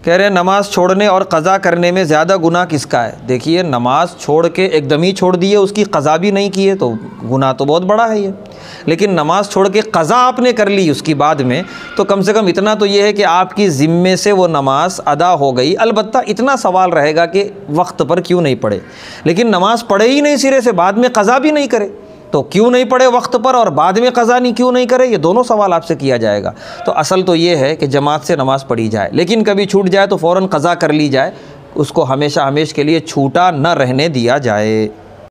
कह रहे हैं, नमाज़ छोड़ने और क़ज़ा करने में ज़्यादा गुनाह किसका है? देखिए, नमाज़ छोड़ के एकदम ही छोड़ दिए, उसकी क़ज़ा भी नहीं की है तो गुनाह तो बहुत बड़ा है ये। लेकिन नमाज़ छोड़ के क़ज़ा आपने कर ली उसकी बाद में तो कम से कम इतना तो ये है कि आपकी ज़िम्मे से वो नमाज़ अदा हो गई। अलबत्त इतना सवाल रहेगा कि वक्त पर क्यों नहीं पढ़े लेकिन नमाज़ पढ़े ही नहीं सिरे से, बाद में क़ज़ा भी नहीं करे। तो क्यों नहीं पढ़े वक्त पर और बाद में क़ज़ा नहीं, क्यों नहीं करे? ये दोनों सवाल आपसे किया जाएगा। तो असल तो ये है कि जमात से नमाज़ पढ़ी जाए, लेकिन कभी छूट जाए तो फ़ौर क़ज़ा कर ली जाए। उसको हमेशा हमेश के लिए छूटा न रहने दिया जाए।